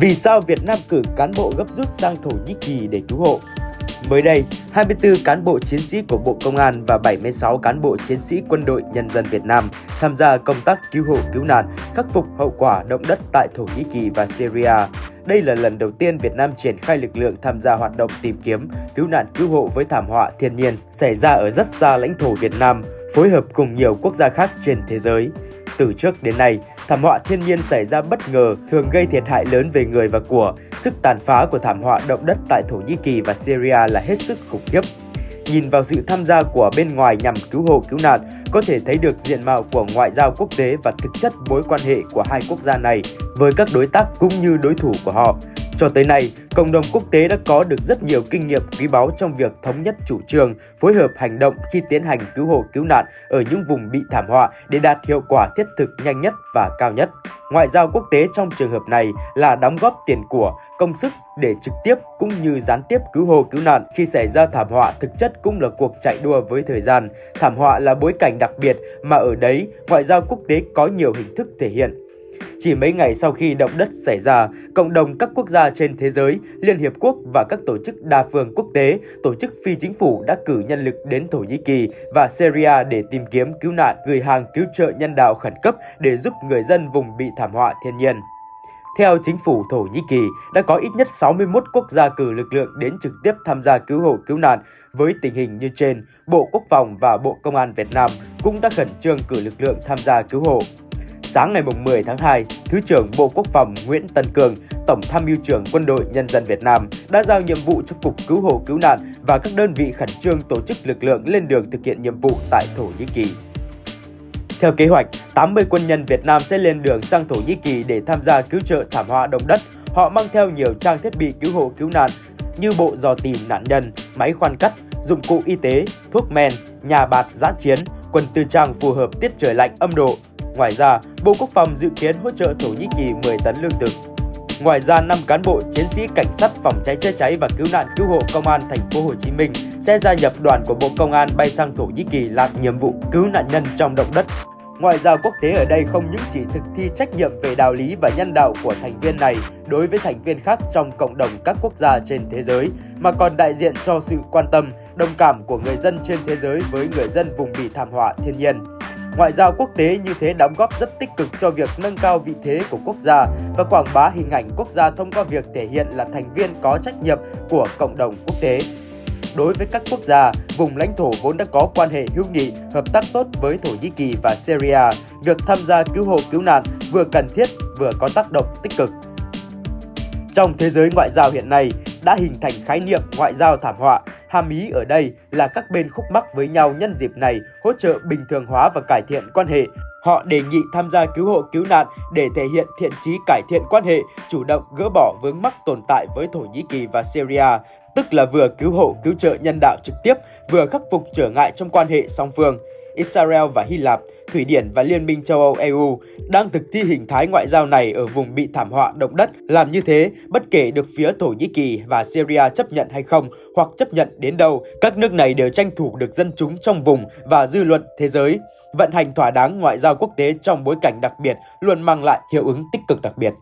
Vì sao Việt Nam cử cán bộ gấp rút sang Thổ Nhĩ Kỳ để cứu hộ? Mới đây, 24 cán bộ chiến sĩ của Bộ Công an và 76 cán bộ chiến sĩ Quân đội Nhân dân Việt Nam tham gia công tác cứu hộ cứu nạn, khắc phục hậu quả động đất tại Thổ Nhĩ Kỳ và Syria. Đây là lần đầu tiên Việt Nam triển khai lực lượng tham gia hoạt động tìm kiếm, cứu nạn cứu hộ với thảm họa thiên nhiên xảy ra ở rất xa lãnh thổ Việt Nam, phối hợp cùng nhiều quốc gia khác trên thế giới. Từ trước đến nay, thảm họa thiên nhiên xảy ra bất ngờ thường gây thiệt hại lớn về người và của. Sức tàn phá của thảm họa động đất tại Thổ Nhĩ Kỳ và Syria là hết sức khủng khiếp. Nhìn vào sự tham gia của bên ngoài nhằm cứu hộ cứu nạn, có thể thấy được diện mạo của ngoại giao quốc tế và thực chất mối quan hệ của hai quốc gia này với các đối tác cũng như đối thủ của họ. Cho tới nay, cộng đồng quốc tế đã có được rất nhiều kinh nghiệm quý báu trong việc thống nhất chủ trương, phối hợp hành động khi tiến hành cứu hộ cứu nạn ở những vùng bị thảm họa để đạt hiệu quả thiết thực nhanh nhất và cao nhất. Ngoại giao quốc tế trong trường hợp này là đóng góp tiền của, công sức để trực tiếp cũng như gián tiếp cứu hộ cứu nạn khi xảy ra thảm họa thực chất cũng là cuộc chạy đua với thời gian. Thảm họa là bối cảnh đặc biệt mà ở đấy ngoại giao quốc tế có nhiều hình thức thể hiện. Chỉ mấy ngày sau khi động đất xảy ra, cộng đồng các quốc gia trên thế giới, Liên Hiệp Quốc và các tổ chức đa phương quốc tế, tổ chức phi chính phủ đã cử nhân lực đến Thổ Nhĩ Kỳ và Syria để tìm kiếm cứu nạn, gửi hàng cứu trợ nhân đạo khẩn cấp để giúp người dân vùng bị thảm họa thiên nhiên. Theo chính phủ Thổ Nhĩ Kỳ, đã có ít nhất 61 quốc gia cử lực lượng đến trực tiếp tham gia cứu hộ cứu nạn. Với tình hình như trên, Bộ Quốc phòng và Bộ Công an Việt Nam cũng đã khẩn trương cử lực lượng tham gia cứu hộ. Sáng ngày 10 tháng 2, Thứ trưởng Bộ Quốc phòng Nguyễn Tân Cường, Tổng tham mưu trưởng Quân đội Nhân dân Việt Nam đã giao nhiệm vụ cho Cục Cứu hộ Cứu nạn và các đơn vị khẩn trương tổ chức lực lượng lên đường thực hiện nhiệm vụ tại Thổ Nhĩ Kỳ. Theo kế hoạch, 80 quân nhân Việt Nam sẽ lên đường sang Thổ Nhĩ Kỳ để tham gia cứu trợ thảm họa động đất. Họ mang theo nhiều trang thiết bị cứu hộ cứu nạn như bộ dò tìm nạn nhân, máy khoan cắt, dụng cụ y tế, thuốc men, nhà bạt giã chiến, quần tư trang phù hợp tiết trời lạnh âm độ, Ngoài ra, Bộ Quốc phòng dự kiến hỗ trợ Thổ Nhĩ Kỳ 10 tấn lương thực. Ngoài ra, 5 cán bộ chiến sĩ cảnh sát phòng cháy chữa cháy và cứu nạn cứu hộ công an thành phố Hồ Chí Minh sẽ gia nhập đoàn của Bộ Công an bay sang Thổ Nhĩ Kỳ làm nhiệm vụ cứu nạn nhân trong động đất. Ngoại giao quốc tế ở đây không những chỉ thực thi trách nhiệm về đạo lý và nhân đạo của thành viên này đối với thành viên khác trong cộng đồng các quốc gia trên thế giới, mà còn đại diện cho sự quan tâm, đồng cảm của người dân trên thế giới với người dân vùng bị thảm họa thiên nhiên. Ngoại giao quốc tế như thế đóng góp rất tích cực cho việc nâng cao vị thế của quốc gia và quảng bá hình ảnh quốc gia thông qua việc thể hiện là thành viên có trách nhiệm của cộng đồng quốc tế. Đối với các quốc gia, vùng lãnh thổ vốn đã có quan hệ hữu nghị, hợp tác tốt với Thổ Nhĩ Kỳ và Syria, việc tham gia cứu hộ cứu nạn vừa cần thiết vừa có tác động tích cực. Trong thế giới ngoại giao hiện nay, đã hình thành khái niệm ngoại giao thảm họa Hàm ý ở đây là các bên khúc mắc với nhau nhân dịp này hỗ trợ bình thường hóa và cải thiện quan hệ. Họ đề nghị tham gia cứu hộ cứu nạn để thể hiện thiện chí cải thiện quan hệ, chủ động gỡ bỏ vướng mắc tồn tại với Thổ Nhĩ Kỳ và Syria, tức là vừa cứu hộ cứu trợ nhân đạo trực tiếp, vừa khắc phục trở ngại trong quan hệ song phương. Israel và Hy Lạp, Thụy Điển và Liên minh châu Âu EU đang thực thi hình thái ngoại giao này ở vùng bị thảm họa động đất. Làm như thế, bất kể được phía Thổ Nhĩ Kỳ và Syria chấp nhận hay không, hoặc chấp nhận đến đâu, các nước này đều tranh thủ được dân chúng trong vùng và dư luận thế giới. Vận hành thỏa đáng ngoại giao quốc tế trong bối cảnh đặc biệt luôn mang lại hiệu ứng tích cực đặc biệt.